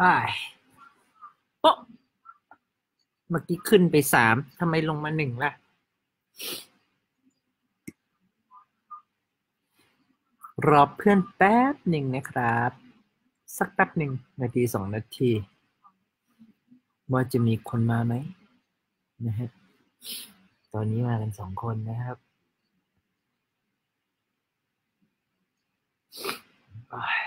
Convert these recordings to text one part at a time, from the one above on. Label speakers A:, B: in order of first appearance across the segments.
A: อ้ายโอ๊ะเมื่อกี้ขึ้นไปสามทำไมลงมาหนึ่งล่ะ รอเพื่อนแป๊บหนึ่งนะครับ สักแป๊บหนึ่งนาทีสองนาที ว่าจะมีคนมาไหมนะฮะตอนนี้มากันสองคนนะครับอ้าย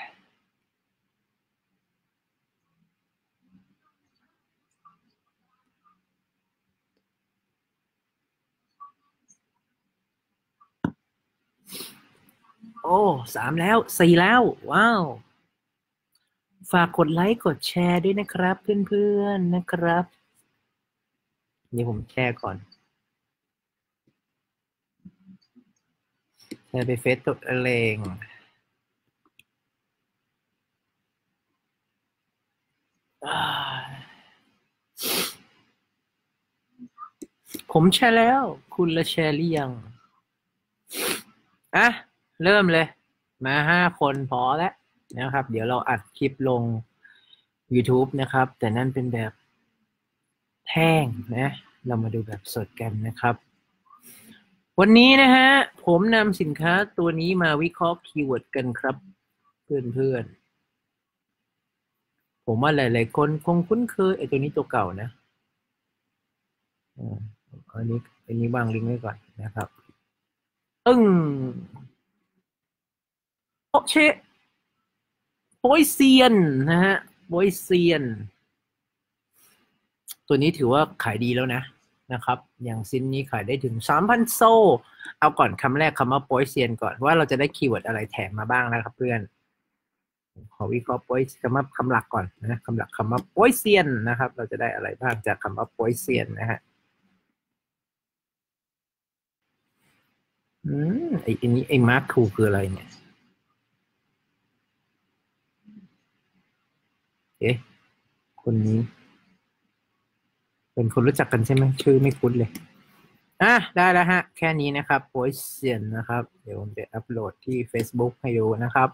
A: โอ้สามแล้วสี่แล้ว ว้าว ฝากกดไลค์กดแชร์ด้วยนะครับ เพื่อนๆนะครับ นี่ผมแชร์ก่อนแชร์ไปเฟซตัวเองอ่าผมแชร์แล้ว คุณละแชร์หรือยัง อะ เริ่มเลย มาห้าคนพอแล้วนะครับ เดี๋ยวเราอัดคลิปลง YouTube นะครับ แต่นั่นเป็นแบบแห้งนะ เรามาดูแบบสดกันนะครับ วันนี้นะฮะ ผมนำสินค้าตัวนี้มาวิเคราะห์ keyword กันครับ เพื่อนๆ ผมว่าหลายๆคนคงคุ้นเคยไอ้ตัวนี้ตัวเก่านะอันนี้อันนี้วางลิงก์ไว้ก่อนนะครับ อึ้ง โอเค โป๊ยเซียนนะฮะโป๊ยเซียน ตัวนี้ถือว่าขายดีแล้วนะนะครับ อย่างชิ้นนี้ขายได้ถึงสามพันโซ เอาก่อนคำแรกคำว่าโป๊ยเซียนก่อนว่าเราจะได้ keyword อะไรแถมมาบ้างนะครับเพื่อน ขอวิเคราะห์โป๊ยคำว่าคำหลักก่อนนะคำหลักคำว่าโป๊ยเซียนนะครับ เราจะได้อะไรบ้างจากคำว่าโป๊ยเซียนนะฮะอืมไอ้อันนี้ไอ้ mark two คืออะไรเนี่ย เอ๊ะ คนนี้ เป็นคนรู้จักกันใช่ไหมชื่อไม่คุ้นเลย อะ ได้แล้วฮะ แค่นี้นะครับโพสเซียนนะครับ เดี๋ยวผมจะอัปโหลดที่ Facebook ให้ดูนะครับ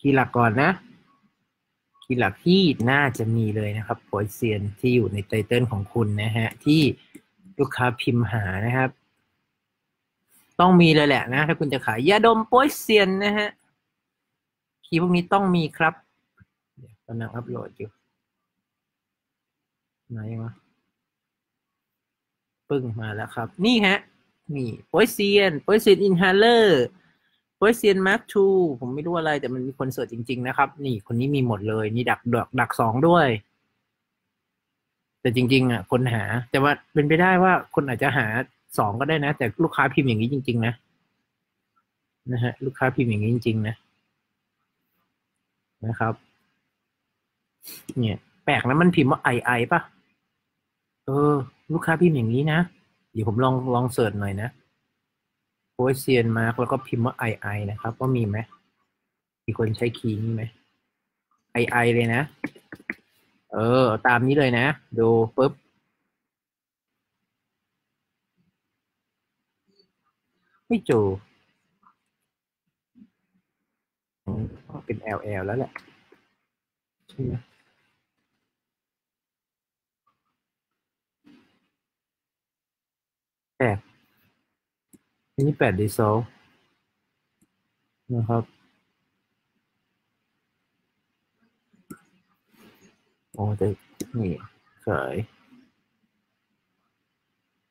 A: คีย์หลักก่อนนะคีย์หลักที่น่าจะมีเลยนะครับโพสเซียนที่อยู่ในไตเติลของคุณนะฮะ ที่ลูกค้าพิมพ์หานะครับ ต้องมีเลยแหละนะ ถ้าคุณจะขายยาดมโป๊ยเซียนนะฮะ key พวกนี้ต้องมีครับกำลังอัปโหลดอยู่ ไหนวะปึ้งมาแล้วครับ นี่ฮะนี่โป๊ยเซียนโป๊ยเซียน inhaler โป๊ยเซียน mark two ผมไม่รู้อะไรแต่มันมีคน search จริง ๆ นะครับ นี่คนนี้มีหมดเลย นี่ดักดักดักสองด้วย แต่จริง ๆ อะ คนหา แต่ว่าเป็นไปได้ว่าคนอาจจะหาสองก็ได้นะ แต่ลูกค้าพิมพ์อย่างนี้จริง ๆ นะนะฮะ ลูกค้าพิมพ์อย่างนี้จริง ๆ นะ นะครับ เนี่ย แปลกนะมันพิมพ์ว่าไอไอป่ะ เออ ลูกค้าพิมพ์อย่างนี้นะ เดี๋ยวผมลองลองเสิร์ชหน่อยนะโพสเซียนมาร์กแล้วก็พิมพ์ว่าไอไอนะครับ ว่ามีไหมมีคนใช้คีย์นี้ไหมไอไอเลยนะ เออ ตามนี้เลยนะ ดูปุ๊บไม่เจอม เป็น LL แล้วแหละใช่ไหมแปดอันนี้แปดดีโซลนะครับโอ้แต่นี่ขาย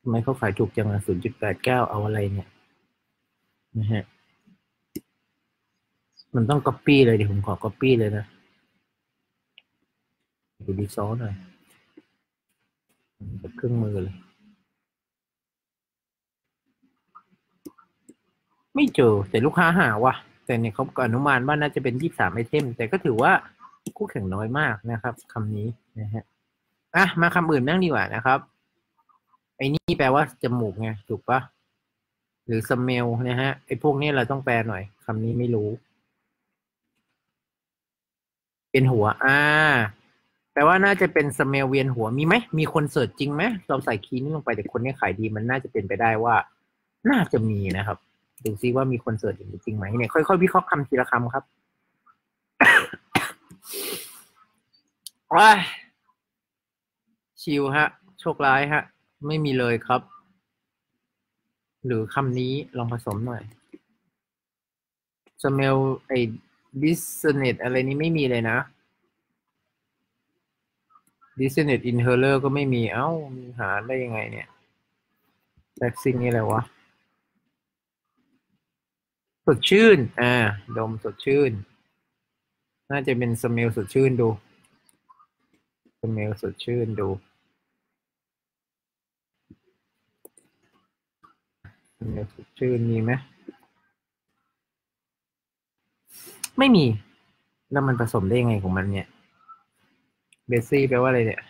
A: ทำไมเขาขายถูกจังอะศูนย์จุดแปดเก้าเอาอะไรเนี่ยนะฮะ มันต้อง copy เลยเดี๋ยวผมขอ copy เลยนะดูดีโซลหน่อยแบบเครื่องมือเลย ไม่เจอแต่ลูกค้าหาว่ะ แต่เนี่ยเขาก็อนุมานว่าน่าจะเป็นยี่สามไอเทม แต่ก็ถือว่าคู่แข่งน้อยมากนะครับคำนี้นะฮะอะมาคำอื่นบ้างดีกว่านะครับ ไอ้นี่แปลว่าจมูกไงถูกปะหรือ smell นะฮะไอ้พวกนี้เราต้องแปลหน่อยคำนี้ไม่รู้ เป็นหัว อ่า แปลว่าน่าจะเป็น smell เวียนหัวมีไหม มีคน search จริงไหม เราใส่ key นี้ลงไปแต่คนนี้ขายดี มันน่าจะเป็นไปได้ว่า น่าจะมีนะครับ ดูซิว่ามีคน search อย่างนี้จริงไหมเนี่ย ค่อยๆวิเคราะห์คำทีละคำครับว้ายชิวฮะ โชคร้ายฮะ ไม่มีเลยครับ หรือคำนี้ลองผสมหน่อย smell ไอ dissonant อะไรนี้ไม่มีเลยนะ dissonant inhaler ก็ไม่มีเอ้ามีหาได้ยังไงเนี่ย vaccine นี่อะไรวะสดชื่น อ่า ดมสดชื่น น่าจะเป็น smell สดชื่นดู smell สดชื่นดู smell สดชื่นมีไหม ไม่มี แล้วมันผสมได้ยังไงของมันเนี่ยเบสซี่แปลว่าอะไรเนี่ย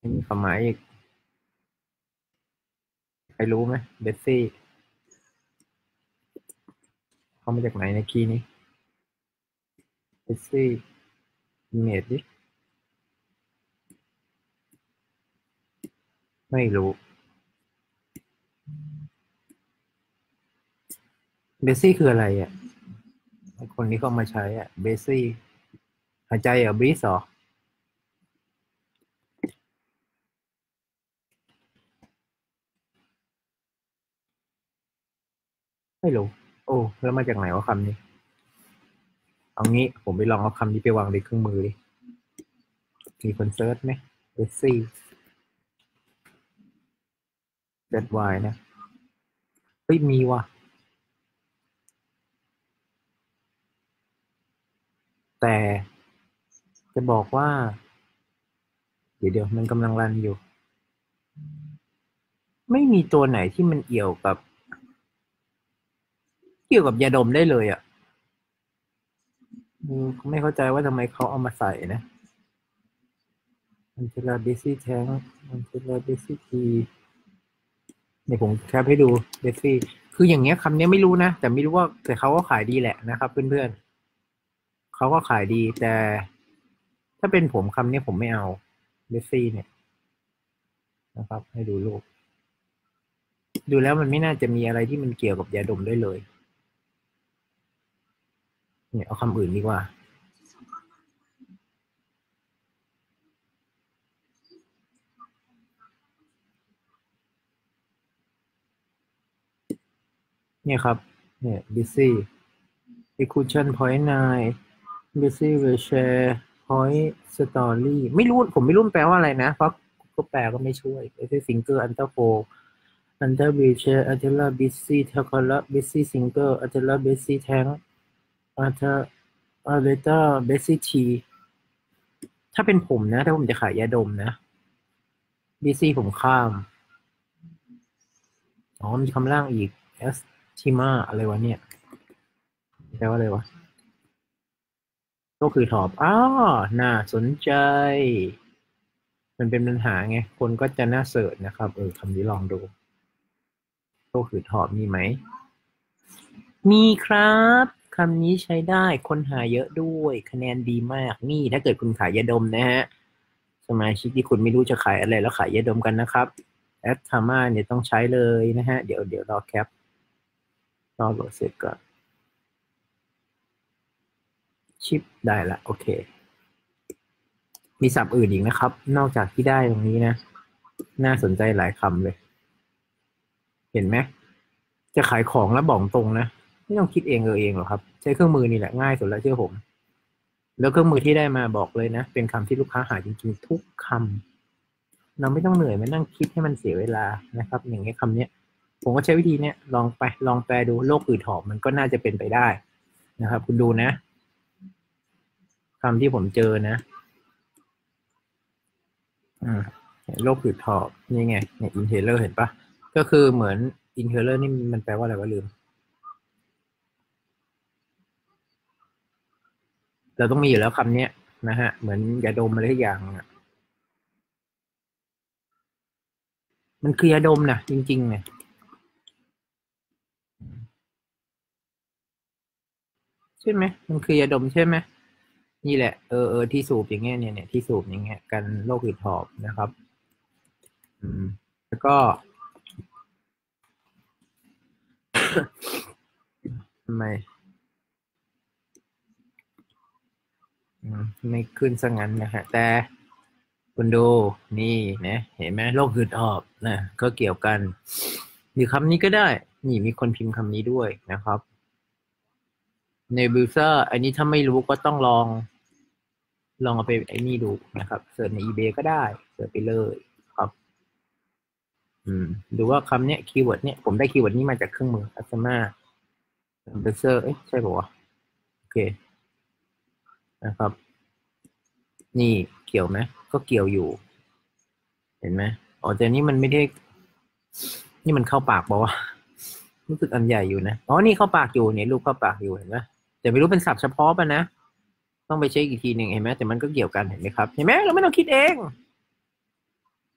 A: ม่มีความหมายอีก ใครรู้ไหมเบสซี่เข้ามาจากไหนในคีย์นี้เบสซี่เมดดิไม่รู้ เบสซี่คืออะไรอะ คนที่เขามาใช้อะเบสซี่หายใจเหรอะบริสหรอไม่รู้โอ้แล้วมาจากไหนวะคำนี้ เอางี้ผมไปลองเอาคำนี้ไปวางในเครื่องมือดิ มีคนเซิร์ชไหมเบสซี่เซวายนะเฮ้ยมีว่ะ แต่จะบอกว่า เดี๋ยวเดี๋ยวมันกำลังรันอยู่ ไม่มีตัวไหนที่มันเกี่ยวกับ เกี่ยวกับยาดมได้เลยอะ่ะไม่เข้าใจว่าทำไมเขาเอามาใส่นะอันเทลาเบซี่แทงอันเทลาเบซี่ทีเดี๋ยผมแคปให้ดูเบซี่คืออย่างเงี้ยคำนี้ไม่รู้นะ แต่ไม่รู้ว่าแต่เขาก็ขายดีแหละนะครับเพื่อนๆ เขาก็ขายดี แต่ ถ้าเป็นผมคำนี้ผมไม่เอาเบซี่เนี่ย นะครับ ให้ดูรูปดูแล้วมันไม่น่าจะมีอะไรที่มันเกี่ยวกับยาดมได้เลย เนี่ยเอาคำอื่นดีกว่า เนี่ยครับ เนี่ย busy execution point nine busy will share point story ไม่รู้ผมไม่รู้แปลว่าอะไรนะ เพราะก็แปลก็ไม่ช่วย busy finger under four under wheelchair antella busy t a c o l a busy finger antella busy tank antella aleta busy t ถ้าเป็นผมนะ ถ้าผมจะขายยาดมนะ busy ผมข้ามอ๋อมีคำล่างอีก s ชิมาอะไรวะเนี่ยแปลว่าอะไรวะ ก็คือถอบอ้าน่าสนใจ มันเป็นปัญหาไง คนก็จะน่าเสิร์ชนะครับ เออคำนี้ลองดู ก็คือถอบมีไหม มีครับคำนี้ใช้ได้ คนหาเยอะด้วย คะแนนดีมาก นี่ถ้าเกิดคุณขายยาดมนะฮะ สมาชิกที่คุณไม่รู้จะขายอะไรแล้วขายยาดมกันนะครับ แอดทามาเนี่ยต้องใช้เลยนะฮะ เดี๋ยวเดี๋ยวรอแคป รอโหลดเสร็จก่อน ชิปได้ละโอเค มีศัพท์อื่นอีกนะครับ นอกจากที่ได้ตรงนี้นะ น่าสนใจหลายคำเลย เห็นไหมจะขายของแล้วบอกตรงนะ ไม่ต้องคิดเองเออเองหรอกครับ ใช้เครื่องมือนี่แหละง่ายสุดแล้วเชื่อผม แล้วเครื่องมือที่ได้มาบอกเลยนะ เป็นคำที่ลูกค้าหาจริงๆ ทุกคำเราไม่ต้องเหนื่อยมานั่งคิดให้มันเสียเวลานะครับ อย่างเงี้ยคำเนี้ยผมก็ใช้วิธีเนี้ยลองไปลองแปลดูโรคหืดหอบมันก็น่าจะเป็นไปได้นะครับ คุณดูนะ คำที่ผมเจอนะอืมโรคหืดหอบนี่ไงเนี่ย inhaler เห็นปะก็คือเหมือน inhaler นี่มันแปลว่าอะไรวะลืมเราต้องมีอยู่แล้วคำนี้นะฮะ เหมือนยาดมอะไรทุกอย่างอะมันคือยาดมนะจริงๆเนี่ยใช่ไหมมันคือยาดมใช่ไหม นี่แหละเออเออที่สูบอย่างเงี้ยเนี่ยเนี่ยที่สูบอย่างเงี้ยกันโรคหืดหอบนะครับ อืม แล้วก็ทำไมอืมไม่ขึ้นซะงั้นนะฮะแต่คุณดูนี่นะเห็นไหมโรคหืดหอบนะก็เกี่ยวกันหรือคำนี้ก็ได้ นี่มีคนพิมพ์คำนี้ด้วยนะครับในบิวเซอร์อันนี้ถ้าไม่รู้ก็ต้องลอง ลองเอาไปไอ้นี่ดูนะครับ search ใน eBay ก็ได้ search ไปเลยครับ อืมดูว่าคำเนี้ย keyword เนี้ยผมได้ keyword นี้มาจากเครื่องมือ Asma บิวเซอร์เอ๊ะใช่ป่าวะโอเค นะครับ นี่เกี่ยวไหมก็เกี่ยวอยู่ เห็นไหมอ๋อแต่นี้มันไม่ได้ นี่มันเข้าปากบอกว่ารู้สึกอันใหญ่อยู่นะ อ๋อ นี่เข้าปากอยู่เนี่ยรูปเข้าปากอยู่เห็นไหมแต่ไม่รู้เป็นศัพท์เฉพาะป่ะนะ ต้องไปเช็คอีกทีหนึ่งเห็นไหมแต่มันก็เกี่ยวกันเห็นไหมครับ เห็นไหมเราไม่ต้องคิดเอง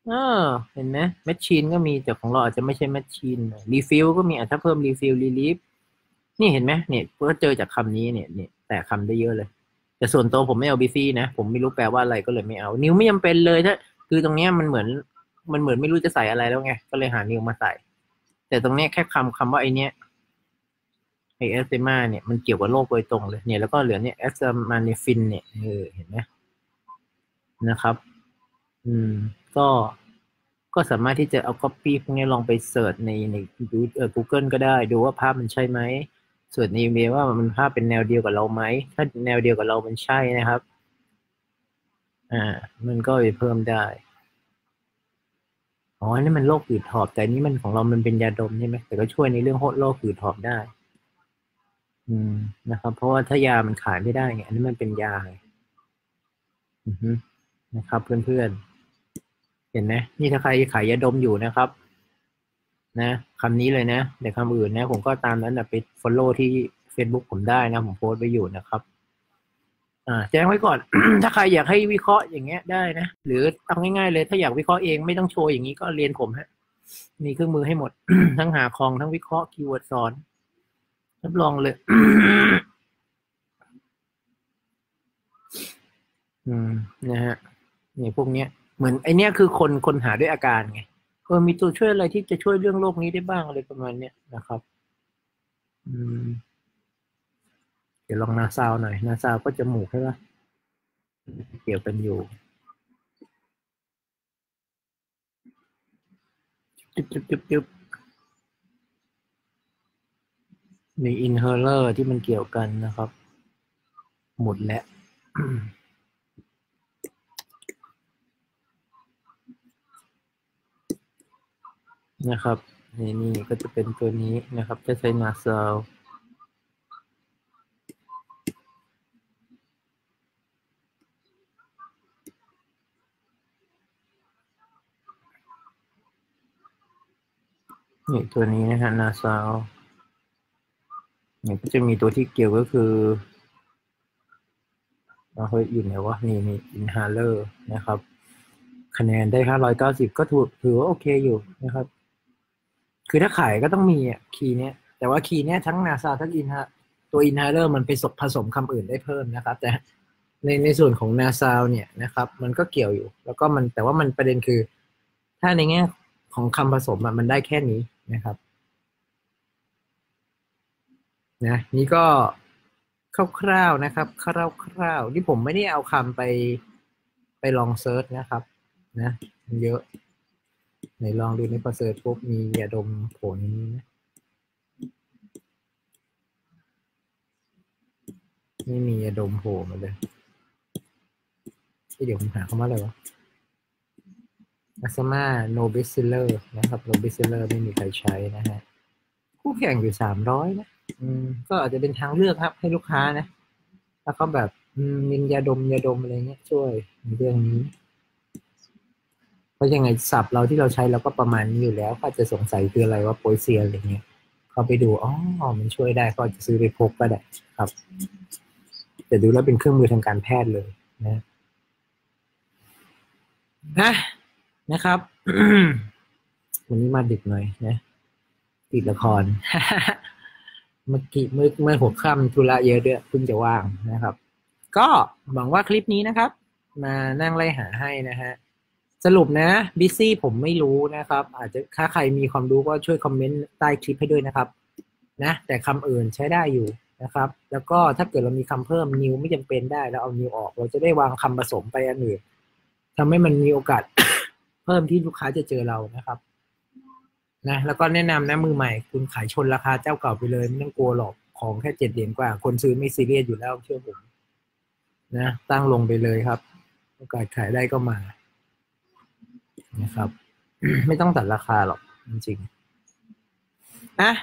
A: เออเห็นไหม machine ก็มีแต่ของเราอาจจะไม่ใช่ machine refill ก็มีอาจจะเพิ่ม refill relief นี่เห็นไหมเนี่ยก็เจอจากคำนี้เนี่ยเนี่ยแต่คำได้เยอะเลย แต่ส่วนตัวผมไม่เอาบีซี่นะ ผมไม่รู้แปลว่าอะไรก็เลยไม่เอา new ไม่จำเป็นเลยถ้าคือตรงเนี้ยมันเหมือนมันเหมือนไม่รู้จะใส่อะไรแล้วไง ก็เลยหา new มาใส่ แต่ตรงเนี้ยแค่คำคำว่าไอเนี้ย ไอ asthma เนี่ยมันเกี่ยวกับโรคโดยตรงเลยเนี่ยแล้วก็เหลือเนี่ย Asthmanefrin เนี่ยเออเห็นไหมนะครับ อืม ก็ก็สามารถที่จะเอา copy พวกนี้ลองไปเสิร์ชในในเออ Google ก็ได้ดูว่าภาพมันใช่ไหมส่วนในอีเมลว่ามันภาพเป็นแนวเดียวกับเราไหม ถ้าแนวเดียวกับเรามันใช่นะครับ อ่า มันก็ไปเพิ่มได้อ๋อนี่มันโรคหืดหอบ แต่นี้มันของเรามันเป็นยาดมใช่ไหมแต่ก็ช่วยในเรื่องโรคหืดหอบได้ อืมนะครับ เพราะว่าถ้ายามันขายไม่ได้ไงอันนี้มันเป็นยาอือฮึนะครับ เพื่อนๆ เห็นไหมนี่ถ้าใครขายยาดมอยู่นะครับ นะคำนี้เลยนะแต่คำอื่นนะ ผมก็ตามนั้นนะไป follow ที่ Facebook ผมได้นะ ผมโพสต์ไว้อยู่นะครับอ่าแจ้งไว้ก่อน ถ้าใครอยากให้วิเคราะห์อย่างเงี้ยได้นะ หรือเอาง่ายๆเลย ถ้าอยากวิเคราะห์เองไม่ต้องโชว์อย่างนี้ก็เรียนผมฮะ มีเครื่องมือให้หมด ทั้งหาของทั้งวิเคราะห์ keyword สอน รับรองเลย อืม นะฮะนี่พวกเนี้ย เหมือนไอเนี้ยคือคนคนหาด้วยอาการไงเออมีตัวช่วยอะไรที่จะช่วยเรื่องโรคนี้ได้บ้างอะไรประมาณเนี้ยนะครับ อืม เดี๋ยวลอง nasal หน่อย nasal ก็จมูกใช่ปะเกี่ยวกันอยู่จุบจุบจุบจุบ มีอินเฮเลอร์ที่มันเกี่ยวกันนะครับ หมดแล้วนะครับนี่นี่ก็จะเป็นตัวนี้นะครับ จะใช้นาซาวนี่ตัวนี้นะฮะ nasal เนี่ยก็จะมีตัวที่เกี่ยวก็คือเราเคยอยู่ไหนวะนี่นี่ inhaler นะครับ คะแนนได้ห้าร้อยเก้าสิบก็ถูกถือว่าโอเคอยู่นะครับ คือถ้าขายก็ต้องมีอะ key เนี้ย แต่ว่า key เนี้ยทั้ง nasal ทั้ง inha ตัว inhaler มันไปผสมคำอื่นได้เพิ่มนะครับ แต่ในในส่วนของ nasal เนี่ยนะครับ มันก็เกี่ยวอยู่ แล้วก็มันแต่ว่ามันประเด็นคือ ถ้าในแง่ของคำผสมมันได้แค่นี้นะครับ นะนี่ก็คร่าวๆนะครับคร่าวๆที่ผมไม่ได้เอาคำไปไปลอง search นะครับ นะมันเยอะไหนลองดูในพอ search ปุ๊บมียาดมโผล่ในนี้นะไม่มียาดมโผล่มาเลยเดี๋ยวผมหาคำว่าอะไรวะ asthma nebulizer นะครับ nebulizer ไม่มีใครใช้นะฮะ คู่แข่งอยู่สามร้อยนะ ก็อาจจะเป็นทางเลือกครับ ให้ลูกค้านะแล้วก็แบบมียาดมยาดมอะไรเงี้ยช่วยในเรื่องนี้เพราะยังไงศัพท์เราที่เราใช้เราก็ประมาณนี้อยู่แล้วก็จะสงสัยคืออะไรว่าโป้ยเซียนอะไรเงี้ยเขาไปดูอ๋อมันช่วยได้ก็จะซื้อไปพกก็ได้ครับ แต่ดูแล้วเป็นเครื่องมือทางการแพทย์เลยนะนะนะครับวันนี้มาดึกหน่อยนะ ติดละคร เมื่อกี้เมื่อเมื่อหัวค่ำธุระเยอะด้วยเพิ่งจะว่างนะครับ ก็หวังว่าคลิปนี้นะครับ มานั่งไล่หาให้นะฮะสรุปนะบิซี่ผมไม่รู้นะครับ อาจจะถ้าใครมีความรู้ก็ช่วยคอมเมนต์ใต้คลิปให้ด้วยนะครับ นะ แต่คำอื่นใช้ได้อยู่นะครับ แล้วก็ถ้าเกิดเรามีคำเพิ่มนิวไม่จำเป็นได้แล้วเอานิวออก เราจะได้วางคำผสมไปอันอื่นทำให้มันมีโอกาส เพิ่มที่ลูกค้าจะเจอเรานะครับ นะแล้วก็แนะนำนะมือใหม่ คุณขายชนราคาเจ้าเก่าไปเลยไม่ต้องกลัวหรอกของแค่เจ็ดเหรียญกว่า คนซื้อไม่ซีเรียสอยู่แล้วเชื่อผมนะตั้งลงไปเลยครับ โอกาสขายได้ก็มานะครับ ไม่ต้องตัดราคาหรอกจริงๆนะ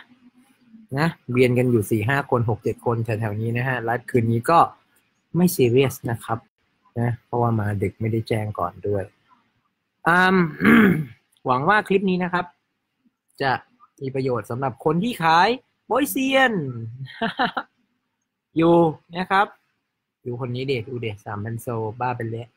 A: นะเวียนกันอยู่สี่ห้าคนหกเจ็ดคนแถวๆนี้นะฮะรัดคืนนี้ก็ไม่ซีเรียสนะครับ นะ เพราะว่ามาดึกไม่ได้แจ้งก่อนด้วยอืมหวังว่าคลิปนี้นะครับ จะมีประโยชน์สำหรับคนที่ขายโบยเซียน อยู่นะครับ อยู่คนนี้เด็ดดูเด็ดสามพันโซบ้าเป็นเละ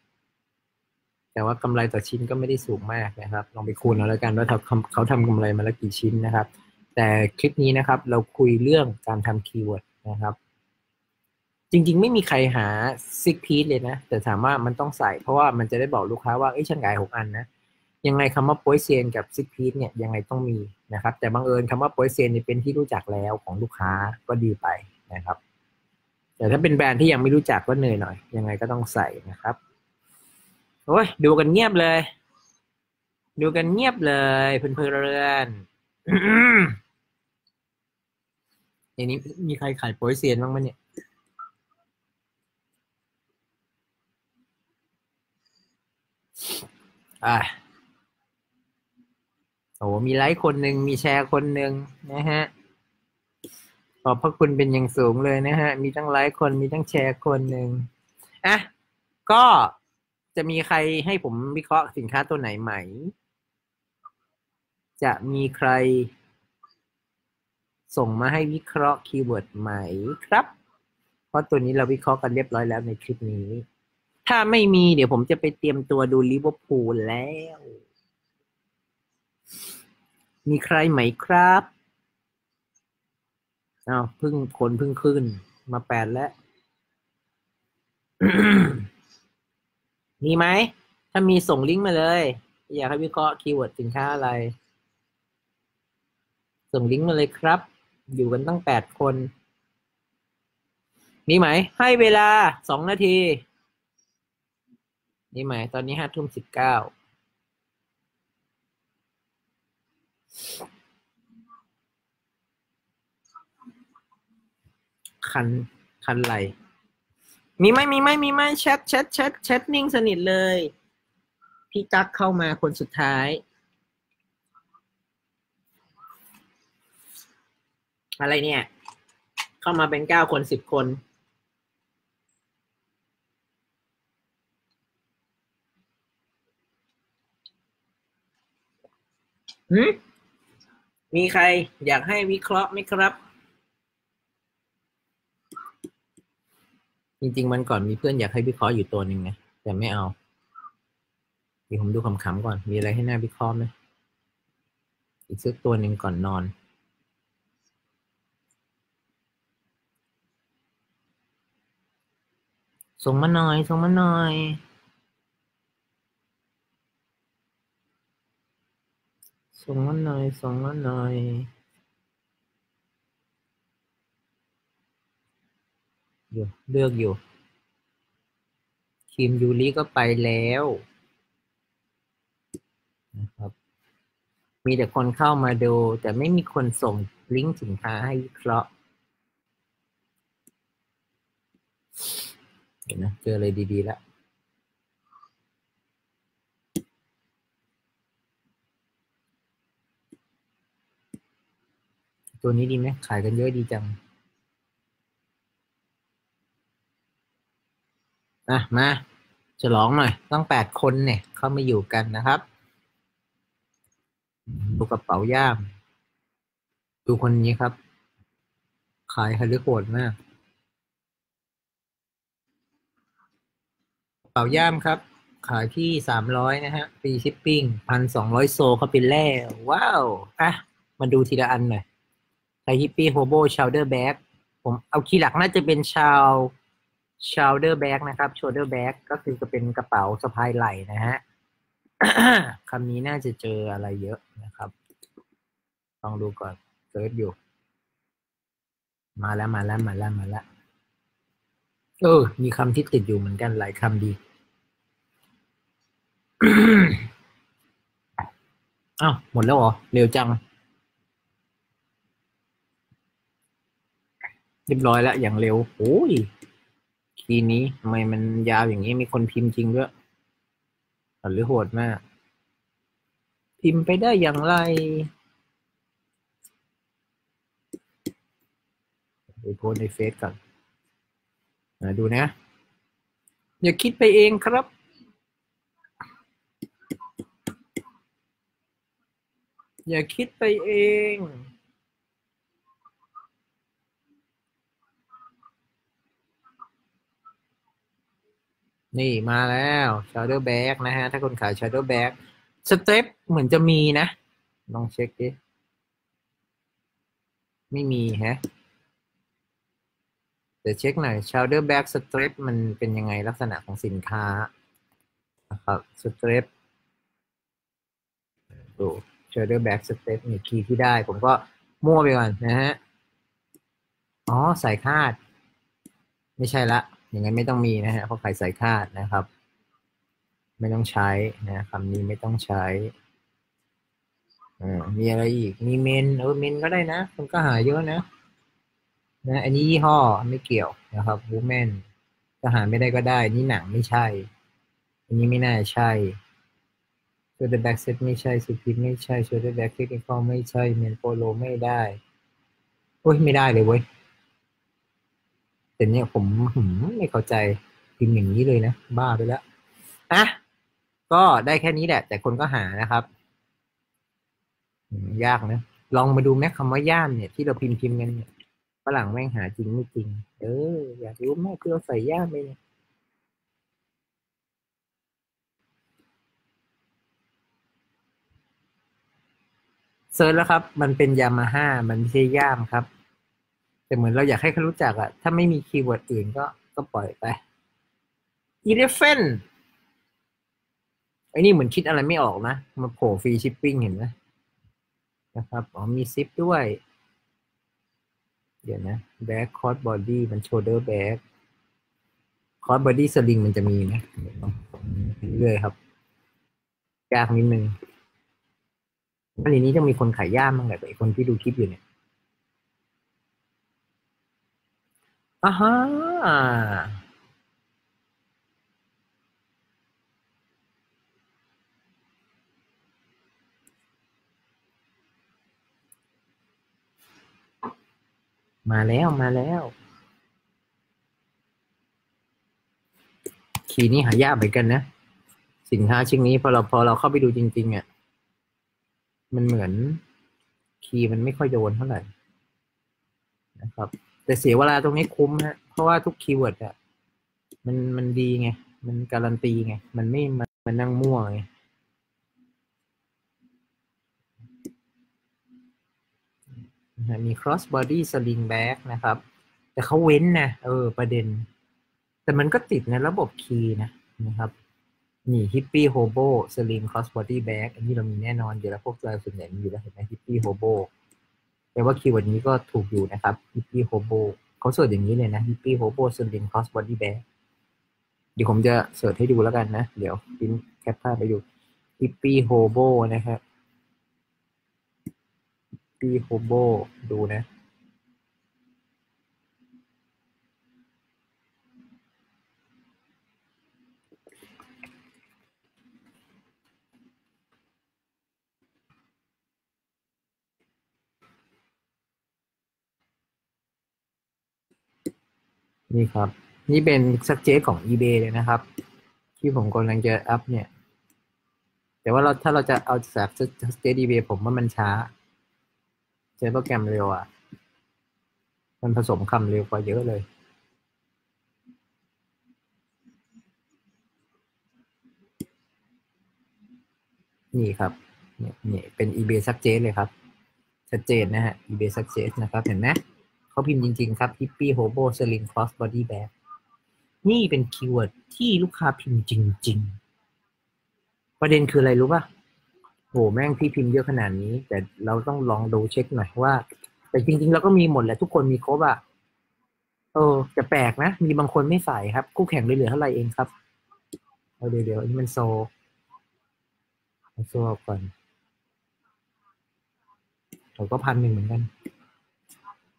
A: แต่ว่ากำไรต่อชิ้นก็ไม่ได้สูงมากนะครับ ลองไปคูณเอาแล้วกันว่าเขาทำเขาทำกำไรมาแล้วกี่ชิ้นนะครับ แต่คลิปนี้นะครับ เราคุยเรื่องการทำ keyword นะครับ จริงๆ ไม่มีใครหา six piece เลยนะ แต่ถามว่ามันต้องใส่เพราะว่ามันจะได้บอกลูกค้าว่าเอ้ยฉันขายหกอันนะ ยังไงคำว่าโป้ยเซียนกับ six piece เนี่ยยังไงต้องมีนะครับ แต่บังเอิญคำว่าโป้ยเซียนเนี่ยเป็นที่รู้จักแล้วของลูกค้าก็ดีไปนะครับ แต่ถ้าเป็นแบรนด์ที่ยังไม่รู้จักก็เหนื่อยหน่อยยังไงก็ต้องใส่นะครับโอ้ยดูกันเงียบเลย ดูกันเงียบเลยเพื่อนเพื่อนในนี้มีใครขายโปยเซียนบ้างไหมเนี่ยอ่า โอ้มีไลค์คนหนึ่งมีแชร์คนหนึ่งนะฮะ ขอบพระคุณเป็นอย่างสูงเลยนะฮะ มีทั้งไลค์คนมีทั้งแชร์คนหนึ่งอะก็จะมีใครให้ผมวิเคราะห์สินค้าตัวไหนไหม จะมีใคร ส่งมาให้วิเคราะห์ keyword ไหมครับ เพราะตัวนี้เราวิเคราะห์กันเรียบร้อยแล้วในคลิปนี้ ถ้าไม่มีเดี๋ยวผมจะไปเตรียมตัวดูลิเวอร์พูลแล้ว มีใครไหมครับอ้าวเพิ่งคนเพิ่งขึ้น มาแปดแล้ว มีไหม ถ้ามีส่งลิงก์มาเลย อยากให้วิเคราะห์ keyword สินค้าอะไร ส่งลิงก์มาเลยครับ อยู่กันตั้งแปดคน มีไหม ให้เวลาสองนาทีนี่ไหม ตอนนี้ห้าทุ่มสิบเก้า คันคันไหลมีไหมมีไหมมีไหมแชทแชทแชทแชทนิ่งสนิทเลย พี่ตั๊กเข้ามาคนสุดท้ายอะไรเนี่ย เข้ามาเป็นเก้าคนสิบคน หืม มีใครอยากให้วิเคราะห์ไหมครับ จริง ๆ มันก่อนมีเพื่อนอยากให้วิเคราะห์อยู่ตัวหนึ่งนะแต่ไม่เอาเดี๋ยวผมดูคำๆก่อน มีอะไรให้หน่าวิเคราะห์ไหมอีกสักตัวหนึ่งก่อนนอนส่งมาหน่อยส่งมาหน่อย ส่งมาหน่อย ส่งมาหน่อยอยู่เลือกอยู่คิมยูริก็ไปแล้วนะครับ มีแต่คนเข้ามาดู แต่ไม่มีคนส่งลิงก์สินค้าให้วิเคราะห์เดี๋ยวนะ เจออะไรดี ๆ แล้ว ตัวนี้ดีไหมขายกันเยอะดีจังอะมาฉลองหน่อยต้องแปดคนเนี่ย เข้ามาอยู่กันนะครับ ดูกระเป๋าย่าม ดูคนนี้ครับ ขายฮาริโหดมากกระเป๋าย่ามครับ ขายที่สามร้อยนะฮะ free shipping พันสองร้อย sold เขาเป็นแล้ว ว้าว อะ มาดูทีละอันหน่อย Thai hippie hobo shoulder bagผมเอาคีย์หลักน่าจะเป็นชาว shoulder bag นะครับ shoulder bag ก็คือจะเป็นกระเป๋าสะพายไหล่นะฮะคำนี้น่าจะเจออะไรเยอะนะครับลองดูก่อนเซิร์ชอยู่ มาแล้วมาแล้วมาแล้วมาแล้วเออ มีคำที่ติดอยู่เหมือนกันหลายคำดีอ้าวหมดแล้วเหรอ เร็วจัง เรียบร้อยแล้วอย่างเร็วโอ้ยทีย์นี้ทำไมมันยาวอย่างนี้มีคนพิมพ์จริงด้วยหรือโหดมาก พิมพ์ไปได้อย่างไรไปโพสในเฟซก่อนดูนะ อย่าคิดไปเองครับอย่าคิดไปเอง นี่มาแล้ว shadow bag นะฮะ ถ้าคนขาย shadow bag สเต็ปเหมือนจะมีนะ ลองเช็คดิ ไม่มีฮะ เดี๋ยวเช็คหน่อย shoulder bag strap มันเป็นยังไงลักษณะของสินค้านะครับ strap ดู shoulder bag strap นี่คีย์ที่ได้ ผมก็มั่วไปก่อนนะฮะ อ๋อ สายคาด ไม่ใช่ละ อย่างนั้นไม่ต้องมีนะฮะเพราะขายสายคาดนะครับ ไม่ต้องใช้นะคำนี้ไม่ต้องใช้อ่ามีอะไรอีก มีเมนเออเมนก็ได้นะมันก็หาเยอะนะนะอันนี้ยี่ห้อไม่เกี่ยวนะครับวูแมนก็หาไม่ได้ก็ได้ นี่หนังไม่ใช่ อันนี้ไม่น่าใช่ชว์เดอร์แบ็กเซตไม่ใช่สุพีไม่ใช่ชว์เดอร์แบ็กเทคนิคอลไม่ใช่เมนโปโลไม่ได้โอ้ยไม่ได้เลยเว้ย แต่เนี่ยผมไม่เข้าใจพิมพ์อย่างนี้เลยนะ บ้าไปแล้วอะก็ได้แค่นี้แหละ แต่คนก็หานะครับ ยากนะลองมาดูแม็กคำว่าย่ามเนี่ย ที่เราพิมพ์พิมพ์กันเนี่ยฝรั่งแม่งหาจริงไม่จริง เออ อยากรู้แม่คือเราใส่ย่ามไปเนี่ย search แล้วครับ มันเป็นยามาฮ่ามันไม่ใช่ย่ามครับ แต่เหมือนเราอยากให้เขารู้จักอะถ้าไม่มี keyword อื่นก็ก็ปล่อยไป elephantไอ้นี่เหมือนคิดอะไรไม่ออกนะมาโผล่ฟรีชิปปิ้งเห็นไหมนะครับอ๋อมีซิปด้วย เดี๋ยวนะ back cross body มัน shoulder back cross body sling มันจะมีไหมเรื่อยครับยากนิดนึงอันนี้ต้องมีคนขายย่ามบ้างแหละไอคนที่ดูคลิปอยู่เนี่ย อ่าฮะมาแล้วมาแล้ว key นี้หายากเหมือนกันนะ สินค้าชิ้นนี้พอเราพอเราเข้าไปดูจริง ๆอะมันเหมือน key มันไม่ค่อยโดนเท่าไหร่นะครับ แต่เสียเวลาตรงนี้คุ้มฮะ เพราะว่าทุก keyword อะมันมันดีไง มันการันตีไง มันไม่มันมันนั่งมั่วไงมี cross body sling bag นะครับ แต่เขาเว้นนะ เออ ประเด็น แต่มันก็ติดในระบบ key นะนะครับ นี่ hippie hobo sling cross body bag อันนี้เรามีแน่นอนเดี๋ยวเราพวกเราส่วนใหญ่มีอยู่แล้วเห็นไหม hippie hobo แปลว่า keyword นี้ก็ถูกอยู่นะครับ hippie hobo เขา search อย่างนี้เลยนะ hippie hobo sling cross body bag เดี๋ยวผมจะ search ให้ดูแล้วกันนะ เดี๋ยวพิมพ์แคปภาพไปดู hippie hoboนะครับพี่โฮโบดูนะ นี่ครับ นี่เป็นสักเจของ eBay เลยนะครับ ที่ผมกำลังจะอัพเนี่ย แต่ว่าเราถ้าเราจะเอาจากสักเจ eBay ผมว่ามันช้า ใช้โปรแกรมเร็วอะ มันผสมคำเร็วกว่าเยอะเลยนี่ครับเนี่ยเป็น eBay success เลยครับ ชัดเจนนะฮะ eBay success นะครับ เห็นไหม เขาพิมพ์จริง ๆ ครับ hippie hobo sling cross body bag นี่เป็น keyword ที่ลูกค้าพิมพ์จริง ๆ ประเด็นคืออะไรรู้ป่ะโหแม่งพี่พิมพ์เยอะขนาดนี้ แต่เราต้องลองดูเช็คหน่อยว่า แต่จริงๆแล้วก็มีหมดแหละทุกคนมีครบอะเออจะแปลกนะ มีบางคนไม่ใส่ครับ คู่แข่งเหลือเท่าไหร่เองครับเอาเดี๋ยวเดี๋ยวอันนี้มัน so so ก่อนเราก็พันหนึ่งเหมือนกัน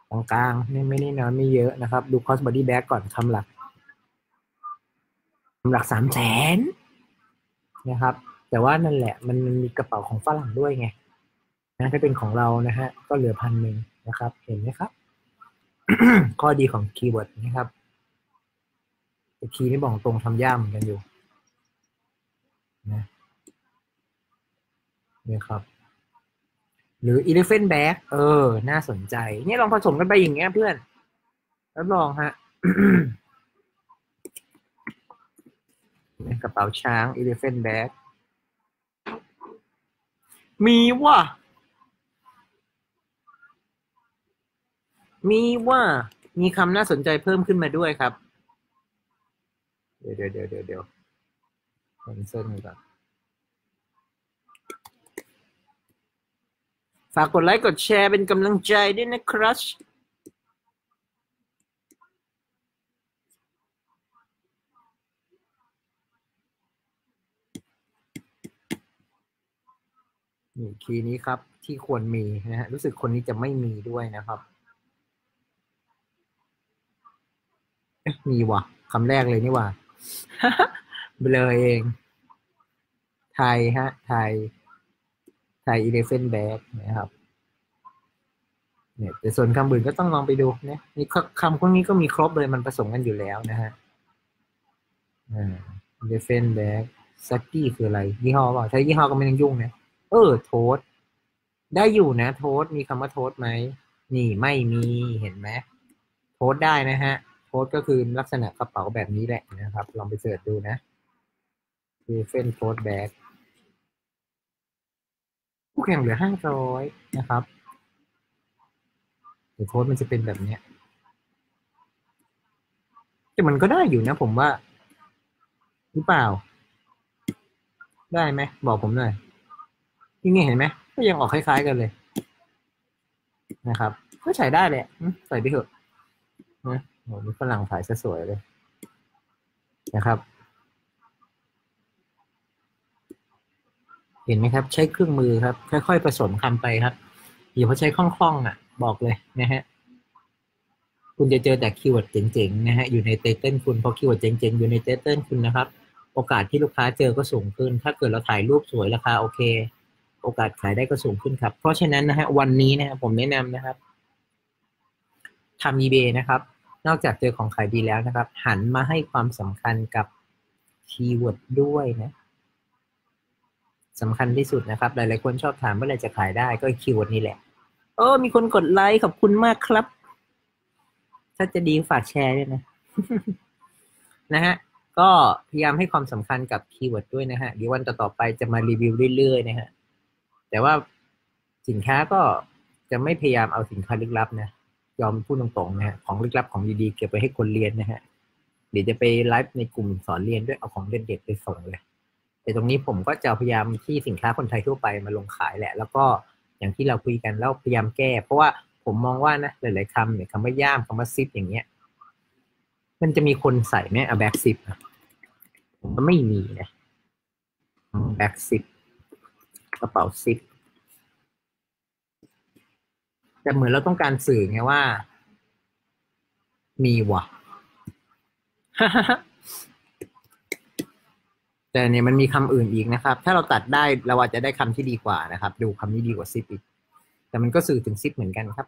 A: ตรงกลางไม่ไม่นี่นะไม่เยอะนะครับ ดู cross body bag ก่อนคำหลักคำหลักสามแสนนะครับ แต่ว่านั่นแหละมันมีกระเป๋าของฝรั่งด้วยไงนะถ้าเป็นของเรานะฮะ ก็เหลือพันหนึ่งนะครับ เห็นไหมครับ ข้อดีของ keyword นะครับแต่ key นี่บอกตรงทำย่ามเหมือนกันอยู่นะเนี่ยครับ หรือ elephant bag เออ น่าสนใจ เนี่ยลองผสมกันไปอย่างเงี้ยเพื่อนรับรองฮะกระเป๋าช้าง elephant bag มีว่ะมีว่า มีคำน่าสนใจเพิ่มขึ้นมาด้วยครับ เดี๋ยวเดี๋ยวเดี๋ยวเดี๋ยวเดี๋ยวเห็นเส้นก่อน ฝากกดไลค์กดแชร์เป็นกำลังใจด้วยนะครับนี่คีย์นี้ครับที่ควรมีนะฮะรู้สึกคนนี้จะไม่มีด้วยนะครับมีว่ะคำแรกเลยนี่ว่ะเบลอเอง ไทยฮะ ไทย Thai elephant bag นะครับเนี่ยแต่ส่วนคำอื่นก็ต้องลองไปดูนะนี่คำพวกนี้ก็มีครบเลยมันผสมกันอยู่แล้วนะฮะอ่า elephant bag ซักกี้คืออะไร ยี่ห้อเปล่าถ้ายี่ห้อก็ไม่ต้องยุ่งนะเออโทษได้อยู่นะ โทษมีคำว่าโทษไหมนี่ไม่มีเห็นไหมโทษได้นะฮะ โทษก็คือลักษณะกระเป๋าแบบนี้แหละนะครับ ลองไปเสิร์ชดูนะคือเฟนโทษแบ็ก ผู้แข่งเหลือห้าร้อยนะครับเดี๋ยวโทษมันจะเป็นแบบเนี้ยแต่มันก็ได้อยู่นะผมว่า หรือเปล่า ได้ไหมบอกผมหน่อยนี่ไงเห็นไหมก็ยังออกคล้ายๆกันเลย นะครับ ก็ใช้ได้แหละใส่ไปเถอะนะโหมีฝรั่งถ่ายสวยเลยนะครับ เห็นไหมครับ ใช้เครื่องมือครับ ค่อย ๆ ผสมคำไปครับอย่าพอใช้คล่องๆอะ บอกเลยนะฮะคุณจะเจอแต่ keyword เจ๋งๆนะฮะอยู่ใน title คุณพอ keyword เจ๋งๆอยู่ใน title คุณนะครับ โอกาสที่ลูกค้าเจอก็สูงขึ้น ถ้าเกิดเราถ่ายรูปสวยราคาโอเค โอกาสขายได้ก็สูงขึ้นครับ เพราะฉะนั้นนะฮะวันนี้นะฮะผมแนะนำนะครับทำ eBay นะครับ นอกจากเจอของขายดีแล้วนะครับ หันมาให้ความสำคัญกับ keyword ด้วยนะ สำคัญที่สุดนะครับ หลายๆคนชอบถามเมื่อไรจะขายได้ก็ keyword นี้แหละเออมีคนกดไลค์ขอบคุณมากครับ ถ้าจะดีฝากแชร์ด้วยนะ นะฮะก็พยายามให้ความสำคัญกับ keyword ด้วยนะฮะเดี๋ยววันต่อๆไปจะมารีวิวเรื่อยๆนะฮะแต่ว่าสินค้าก็จะไม่พยายามเอาสินค้าลึกลับนะยอมพูดตรงๆนะฮะของลึกลับของดีๆเก็บไปให้คนเรียนนะฮะเดี๋ยวจะไปไลฟ์ในกลุ่มสอนเรียนด้วยเอาของเด็ดๆไปส่งเลย แต่ตรงนี้ผมก็จะพยายามที่สินค้าคนไทยทั่วไปมาลงขายแหละ แล้วก็อย่างที่เราคุยกันแล้วพยายามแก้ เพราะว่าผมมองว่านะหลาย ๆคำเนี่ยคำว่าย่ามคำว่าซิปอย่างเงี้ย มันจะมีคนใส่ไหมอา bag zip ผมว่าไม่มีนะ bag zip กระเป๋าซิปแต่เหมือนเราต้องการสื่อไงว่า มีว่ะ แต่เนี่ยมันมีคำอื่นอีกนะครับ ถ้าเราตัดได้เราอาจจะได้คำที่ดีกว่านะครับ ดูคำนี้ดีกว่าซิปอีก แต่มันก็สื่อถึงซิปเหมือนกันครับ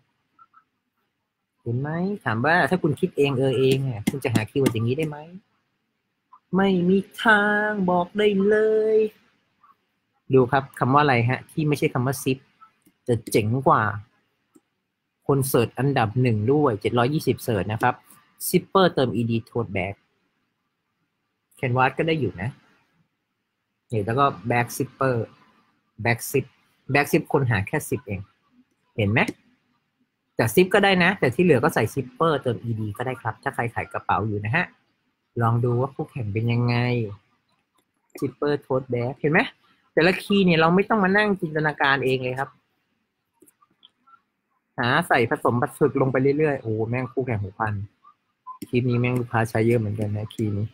A: เห็นไหมถามว่าถ้าคุณคิดเองเออเองเนี่ยคุณจะหา keyword อย่างนี้ได้ไหมไม่มีทางบอกได้เลย ดูครับคำว่าอะไรฮะ ที่ไม่ใช่คำว่าซิปจะเจ๋งกว่า คน search อันดับหนึ่งด้วยเจ็ดร้อยยี่สิบ search นะครับซิปเปอร์เติม ed tote bag แคนวาสก็ได้อยู่นะ นี่ยแล้วก็ bag zipper bag zip bag zip คนหาแค่สิบเอง เห็นไหมแต่ซิปก็ได้นะ แต่ที่เหลือก็ใส่ zipper เติม ed ก็ได้ครับ ถ้าใครขายกระเป๋าอยู่นะฮะ ลองดูว่าคู่แข่งเป็นยังไงซิปเปอร์โท e bag เห็นไหมแต่ละ key เนี่ยเราไม่ต้องมานั่งจินตนาการเองเลยครับ หาใส่ผสมผสมลงไปเรื่อยๆ โอ้แม่งคู่แข่งหกพันคลิปนี้แม่งลูกค้าใช้เยอะเหมือนกันนะ key นี้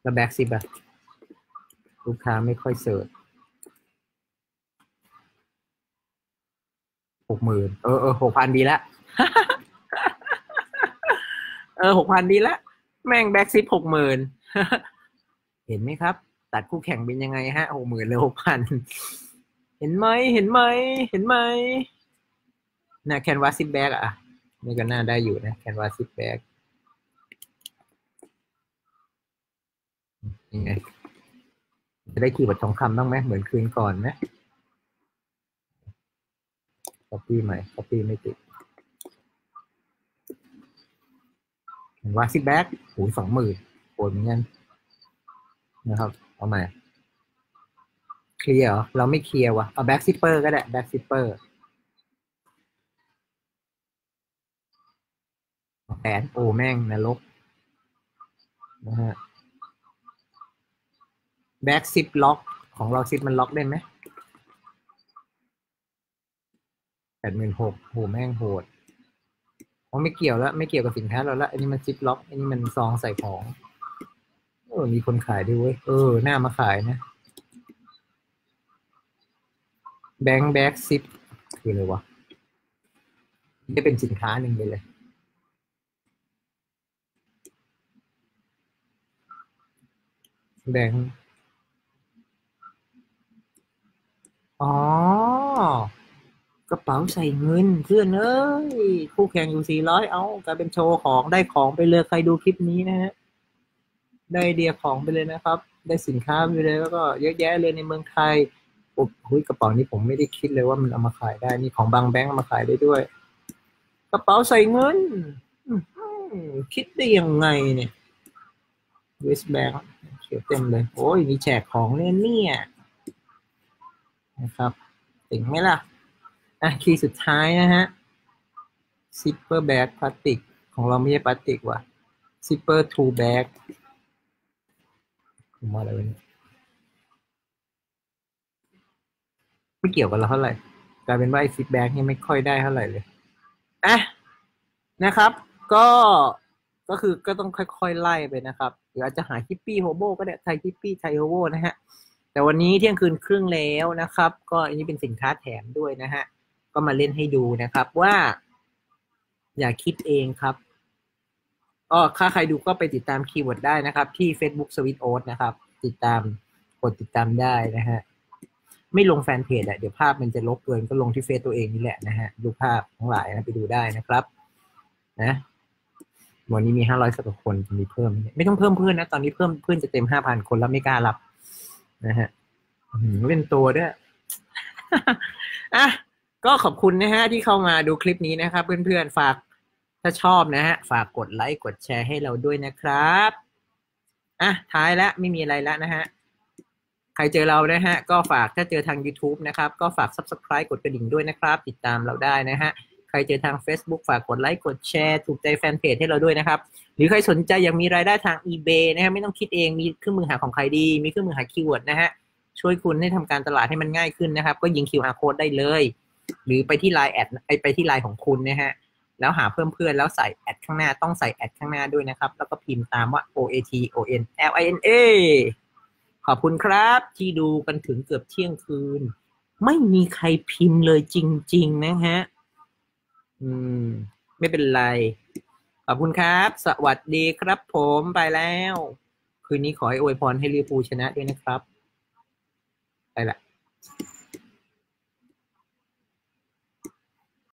A: แล้ว bag zip อะ ลูกค้าไม่ค่อย search หกหมื่นเออเออหกพันดีละเออหกพันดีละ แม่ง bag zip หกหมื่นเห็นไหมครับ ตัดคู่แข่งเป็นยังไงฮะหกหมื่นเลยหกพันเห็นไหมเห็นไหมเห็นไหมนะแคนวาซิปแบ็กอะนี่ก็น่าได้อยู่นะแคนวาซิปแบ็กยังไง จะได้ขี่บททองคำบ้างไหมเหมือนคืนก่อนไหม copy ใหม่ copy ไม่ติดว่าซิกแบ็กหูสองหมื่นโอนเหมือนกันนะครับ เอาใหม่เคลียร์เราไม่เคลียร์วะเอา bag zipper ก็ได้ bag zipper แผนโอแม่งนรกนะฮะ bag ziplock ของเราซิปมันล็อกได้ไหมแปดหมื่นหกโหแม่งโหดอ๋อไม่เกี่ยวแล้ว ไม่เกี่ยวกับสินค้าเราละ อันนี้มัน ziplock อันนี้มันซองใส่ของเออมีคนขายด้วยเออ หน้ามาขายนะ แบงค์แบ็กซิปคืออะไรวะนี่เป็นสินค้าหนึ่งไปเลยแบงค์ อ๋อกระเป๋าใส่เงินเพื่อนเอ้ย คู่แข่งอยู่สี่ร้อยเอากลายเป็นโชว์ของได้ของไปเลยใครดูคลิปนี้นะฮะได้ไอเดียของไปเลยนะครับ ได้สินค้าไปเลยแล้วก็เยอะแยะเลยในเมืองไทยโอ้โหกระเป๋านี้ผมไม่ได้คิดเลยว่ามันเอามาขายได้นี่ของบางแบงก์มาขายได้ด้วย กระเป๋าใส่เงินคิดได้ยังไงเนี่ยเวสแบงเขียวเต็มเลย โอ้ยมีแจกของเนี่ยเนี่ย นะครับถึงไหมล่ะอะ key สุดท้ายนะฮะ zipper bag พลาสติกของเราไม่ใช่พลาสติกว่ะ zipper tote bag ผมว่าอะไรวะเนี่ยไม่เกี่ยวกันเราเท่าไหร่กลายเป็นว่าไอ zip bag นี่ไม่ค่อยได้เท่าไหร่เลยอะนะครับ ก็ก็คือก็ต้องค่อยๆไล่ไปนะครับ หรืออาจจะหา hippie hobo ก็ได้ Thai hippie Thai hobo นะฮะ แต่วันนี้เที่ยงคืนครึ่งแล้วนะครับ ก็อันนี้เป็นสินค้าแถมด้วยนะฮะ ก็มาเล่นให้ดูนะครับว่า อย่าคิดเองครับก็ถ้าใครดูก็ไปติดตาม keyword ได้นะครับ ที่ Facebook Sweet Oat นะครับ ติดตามกดติดตามได้นะฮะ ไม่ลงแฟนเพจอะเดี๋ยวภาพมันจะลบเกินก็ลงที่เฟซตัวเองนี่แหละนะฮะ ดูภาพทั้งหลายนะไปดูได้นะครับ นะวันนี้มีห้าร้อยสักคนมีเพิ่ม ไม่ต้องเพิ่มเพื่อนนะ ตอนนี้เพิ่มเพื่อนจะเต็มห้าพันคนแล้วไม่กล้ารับ นะฮะเล่นตัวด้วยอะก็ขอบคุณนะฮะที่เข้ามาดูคลิปนี้นะครับ เพื่อนๆฝากถ้าชอบนะฮะฝากกดไลค์กดแชร์ให้เราด้วยนะครับอะท้ายแล้วไม่มีอะไรแล้วนะฮะใครเจอเรานะฮะก็ฝากถ้าเจอทาง YouTube นะครับ ก็ฝาก Subscribe กดกระดิ่งด้วยนะครับ ติดตามเราได้นะฮะ เจอทาง Facebook ฝากกดไลค์กดแชร์ ถูกใจแฟนเพจให้เราด้วยนะครับ หรือใครสนใจอยากมีรายได้ทาง eBay นะฮะไม่ต้องคิดเองมีเครื่องมือหาของใครดี มีเครื่องมือหา keyword นะฮะช่วยคุณให้ทำการตลาดให้มันง่ายขึ้นนะครับ ก็ยิง QR code ได้เลย หรือไปที่ Line แอดไปที่ Line ของคุณนะฮะแล้วหาเพิ่มเพื่อนแล้วใส่แอดข้างหน้าต้องใส่แอดข้างหน้าด้วยนะครับ แล้วก็พิมพ์ตามว่า O A T O N L I N A ขอบคุณครับ ที่ดูกันถึงเกือบเที่ยงคืน ไม่มีใครพิมพ์เลยจริง ๆ นะฮะ อืม ไม่เป็นไร ขอบคุณครับ สวัสดีครับผมไปแล้ว คืนนี้ขอให้อวยพรให้ลิอร์ูชนะด้วยนะครับ ไปละ